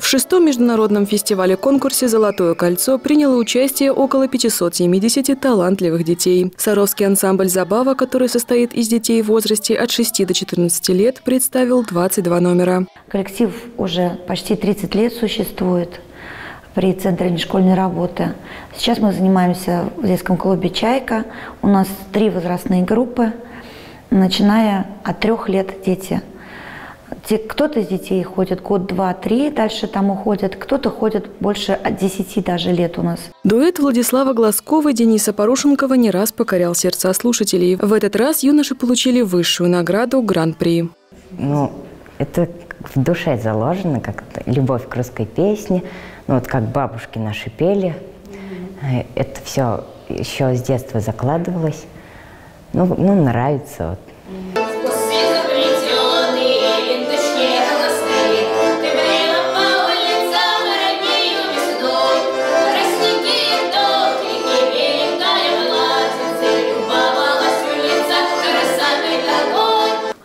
В шестом международном фестивале-конкурсе «Золотое кольцо» приняло участие около 570 талантливых детей. Саровский ансамбль «Забава», который состоит из детей в возрасте от 6 до 14 лет, представил 22 номера. Коллектив уже почти 30 лет существует при Центре нешкольной работы. Сейчас мы занимаемся в детском клубе «Чайка». У нас три возрастные группы, начиная от трех лет дети – кто-то из детей ходит год, два, три, дальше там уходят, кто-то ходит больше от десяти даже лет у нас. Дуэт Владислава Глазкова и Дениса Порушенкова не раз покорял сердца слушателей. В этот раз юноши получили высшую награду Гран-при. Ну, это в душе заложено, как любовь к русской песне, ну вот как бабушки наши пели. Это все еще с детства закладывалось. Ну, ну нравится вот.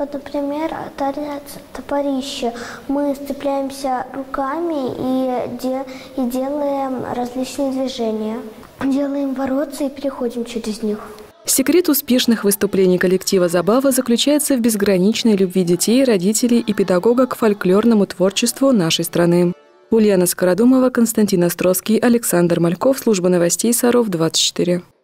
Вот, например, танец топорище. Мы сцепляемся руками и, де и делаем различные движения. Делаем воротцы и переходим через них. Секрет успешных выступлений коллектива «Забава» заключается в безграничной любви детей, родителей и педагога к фольклорному творчеству нашей страны. Ульяна Скородумова, Константин Островский, Александр Мальков, Служба новостей Саров, 24.